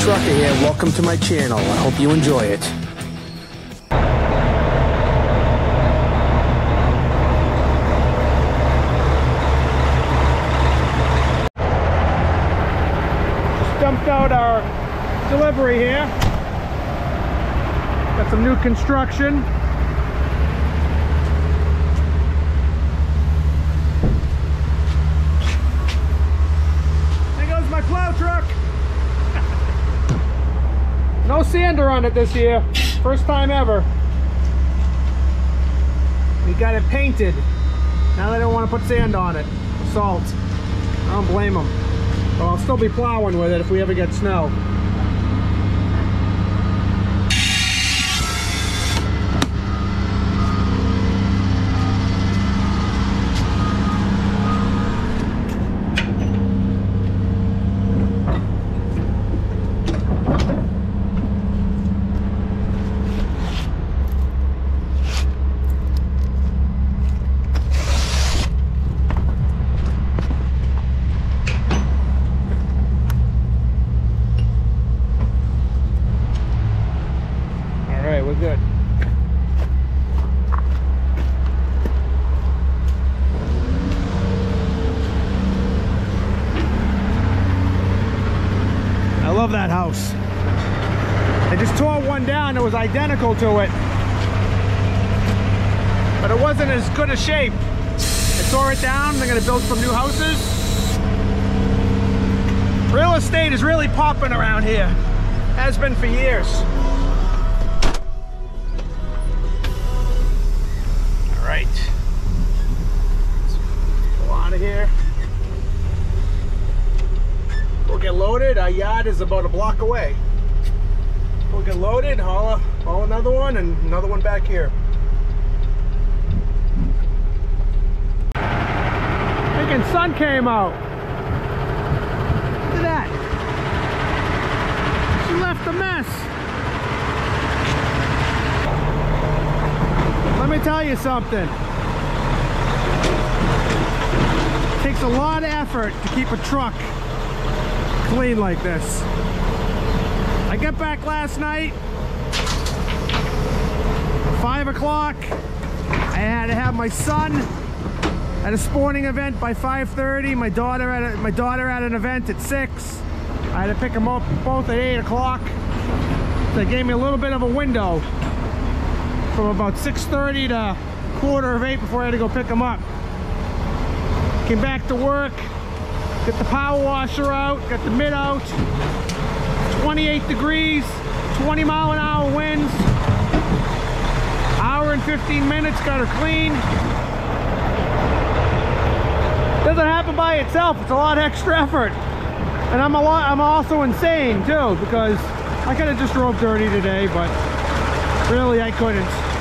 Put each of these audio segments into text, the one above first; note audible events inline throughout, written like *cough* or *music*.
Trucker here. Welcome to my channel. I hope you enjoy it. Just dumped out our delivery here. Got some new construction. There goes my plow truck. No sander on it this year. First time ever. We got it painted. Now they don't want to put sand on it. Salt. I don't blame them. But I'll still be plowing with it if we ever get snow. All right, we're good. I love that house. I just tore one down that was identical to it. But it wasn't as good a shape. I tore it down, they're gonna build some new houses. Real estate is really popping around here. Has been for years. All right. Let's out of here. We'll get loaded. Our yard is about a block away. We'll get loaded, haul, haul another one, and another one back here. Freaking sun came out. Look at that. She left a mess. Let me tell you something. It takes a lot of effort to keep a truck clean like this. I got back last night, five o'clock. I had to have my son at a sporting event by 5:30. My daughter at a, my daughter at an event at six. I had to pick them up both at eight o'clock. It gave me a little bit of a window from about 6.30 to quarter of 8 before I had to go pick them up. Came back to work, got the power washer out, got the mid out, 28 degrees, 20 mile an hour winds, hour and 15 minutes, got her clean. Doesn't happen by itself, it's a lot of extra effort. And I'm a lot, I'm also insane too, because I could have just drove dirty today, but really I couldn't.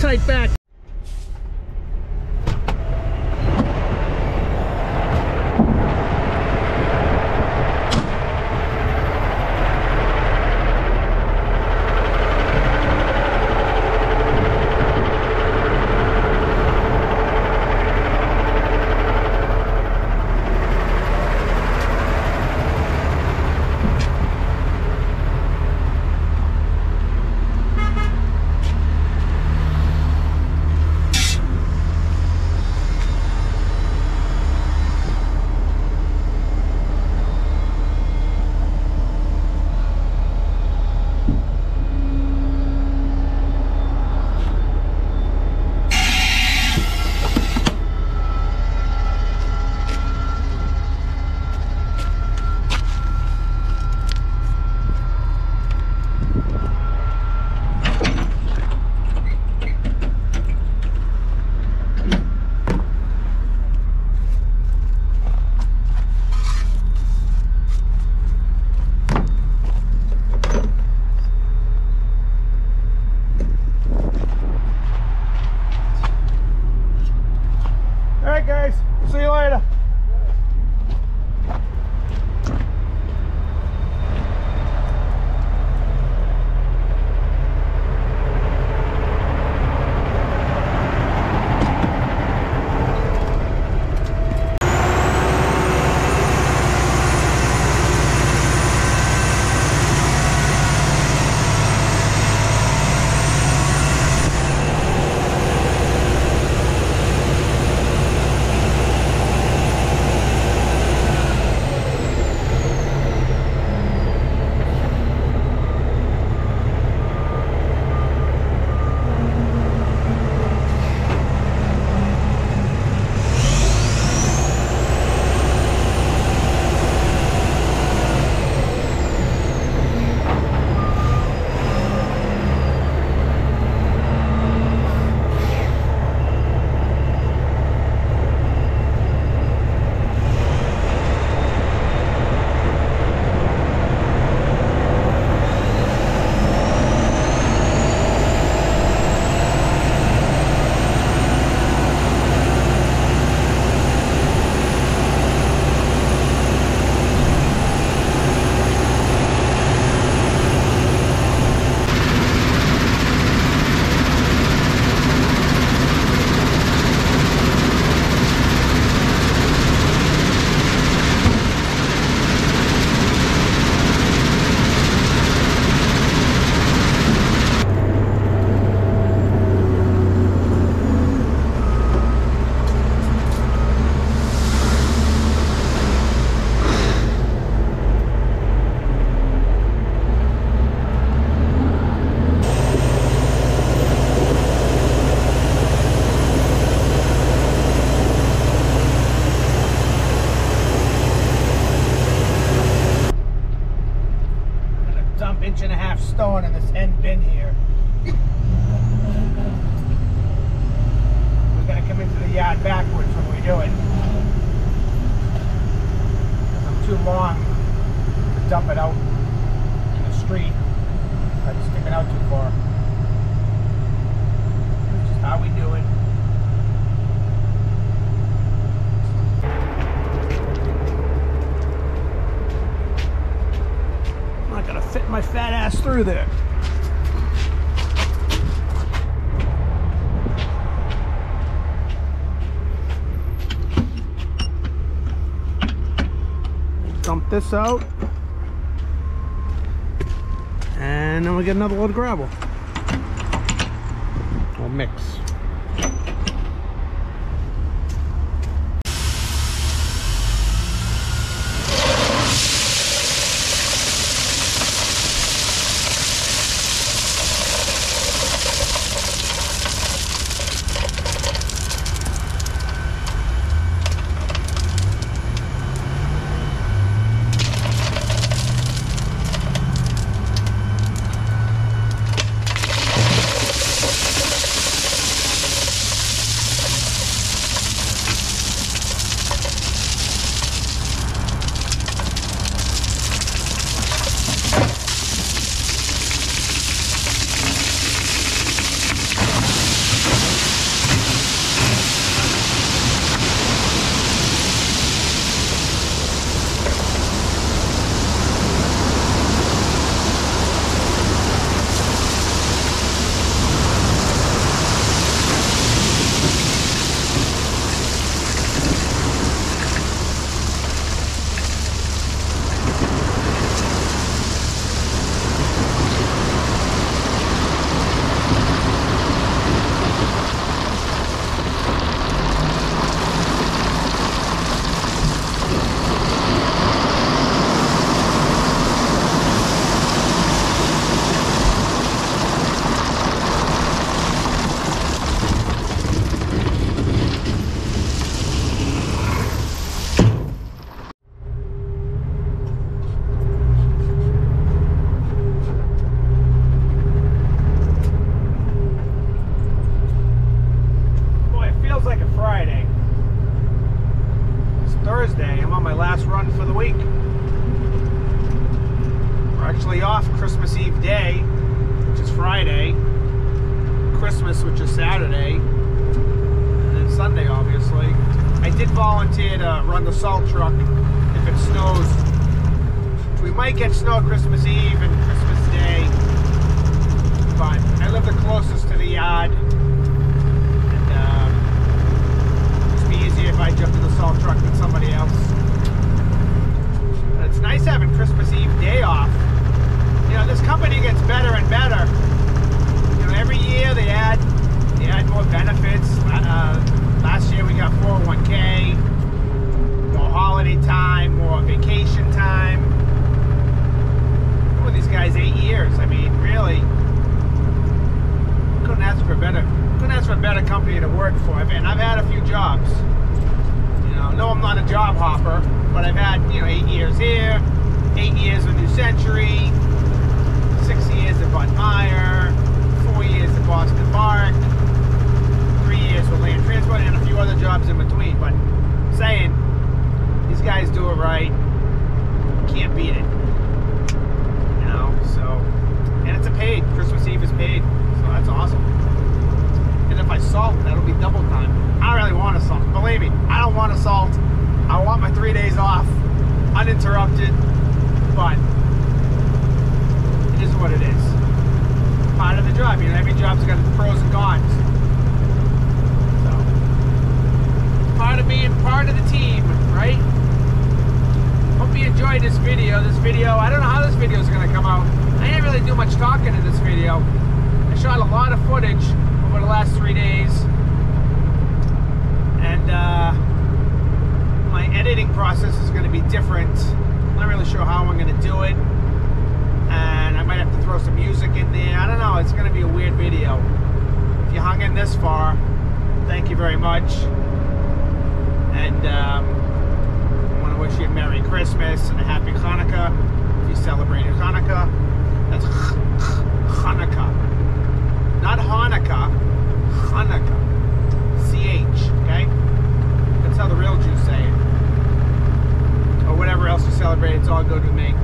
Tight back. Bin here. We're gonna come into the yard backwards when we do it. I'm too long to dump it out in the street. I just stick it out too far. That's just how we do it. I'm not gonna fit my fat ass through there. Dump this out. And then we get another load of gravel. We'll mix. Volunteer to run the salt truck if it snows. We might get snow Christmas Eve and Christmas Day. But I live the closest to the yard. And um, it'd be easier if I jumped in the salt truck than somebody else. But it's nice having Christmas Eve day off. You know, this company gets better and better. You know, every year they add they add more benefits. Uh, last year we got 401k, more holiday time, more vacation time. With these guys eight years. I mean, really, couldn't ask for a better couldn't ask for a better company to work for. And I've had a few jobs. You know, no, I'm not a job hopper, but I've had you know eight years here, eight years with New Century, six years at Bud Meyer, four years at Boston Bark, three years with Land Transport, and a few other jobs in between. But saying these guys do it right. Can't beat it. You know, so and it's a paid. Christmas Eve is paid, so that's awesome. And if I salt, that'll be double time. I don't really want to salt. Believe me, I don't want to salt. I want my three days off, uninterrupted. But it is what it is. Part of the job. You know, every job's got its pros and cons. So, part of being part of the team, right? Hope you enjoyed this video. This video, I don't know how this video is going to come out. I didn't really do much talking in this video. I shot a lot of footage over the last three days. And uh, my editing process is going to be different. I'm not really sure how I'm going to do it. And I might have to throw some music in there. I don't know. It's going to be a weird video. If you hung in this far, thank you very much. And um, I want to wish you a Merry Christmas and a Happy Hanukkah. If you celebrated Hanukkah, that's Hanukkah. Not Hanukkah, Hanukkah. C-H, okay? That's how the real Jews say it. Whatever else you celebrate, it's all good with me.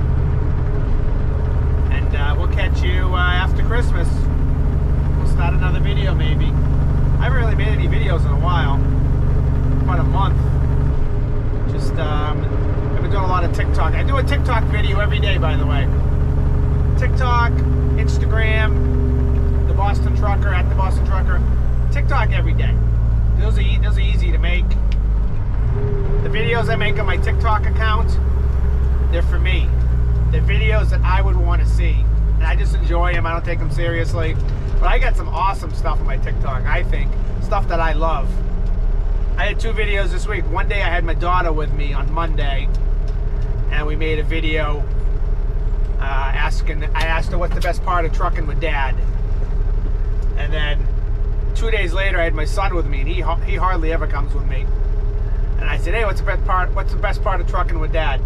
And uh, we'll catch you uh, after Christmas. We'll start another video maybe. I haven't really made any videos in a while. About a month. Just, um, I've been doing a lot of TikTok. I do a TikTok video every day, by the way. TikTok, Instagram, the Boston Trucker at the Boston Trucker. TikTok every day. Those are those are easy to make. The videos I make on my TikTok account, they're for me. They're videos that I would want to see, and I just enjoy them. I don't take them seriously, but I got some awesome stuff on my TikTok. I think stuff that I love. I had two videos this week. One day I had my daughter with me on Monday, and we made a video uh, asking. I asked her what's the best part of trucking with Dad, and then two days later I had my son with me, and he he hardly ever comes with me. And I said, "Hey, what's the best part? What's the best part of trucking with Dad?"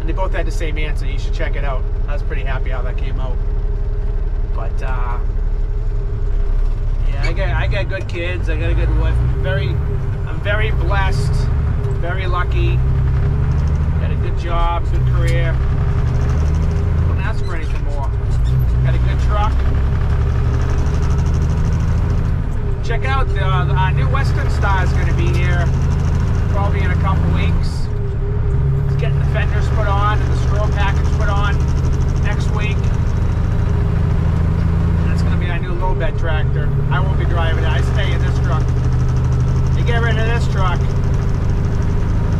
And they both had the same answer. You should check it out. I was pretty happy how that came out. But uh, yeah, I got I got good kids. I got a good wife. I'm very I'm very blessed. Very lucky. Got a good job, good career. Don't ask for anything more. Got a good truck. Check out the, the our new Western Star is going to be here probably in a couple weeks. It's getting the fenders put on and the scroll package put on next week. It's going to be our new low bed tractor. I won't be driving it. I stay in this truck. You get rid of this truck,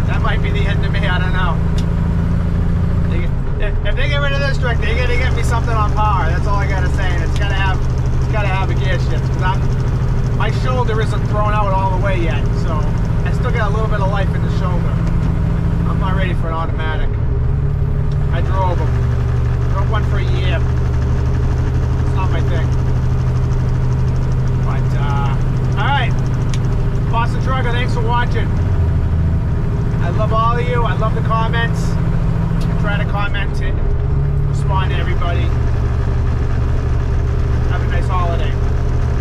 that might be the end of me. I don't know. If they get rid of this truck, they're gonna get me something on power. That's all I gotta say. And it's gotta have, it's gotta have a gear shift. Cause I'm, my shoulder isn't thrown out all the way yet, so I still got a little bit of life in the shoulder. I'm not ready for an automatic. I drove them. Drove one for a year. It's not my thing. But uh, all right, Boston Trucker, thanks for watching. I love all of you. I love the comments. I try to comment and respond to everybody. Have a nice holiday.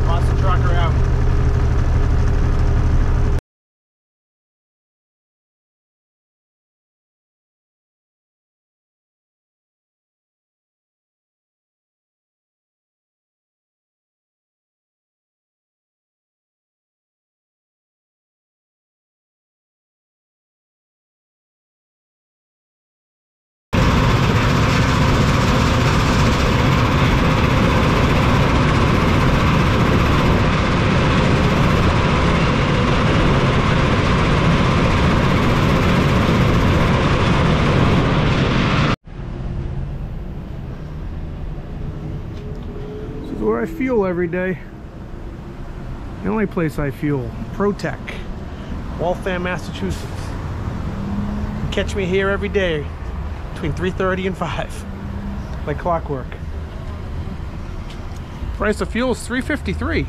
Boston Trucker out. Where I fuel every day. The only place I fuel. ProTech. Waltham, Massachusetts. You catch me here every day between 3.30 and 5. *laughs* Like clockwork. Price of fuel is 353.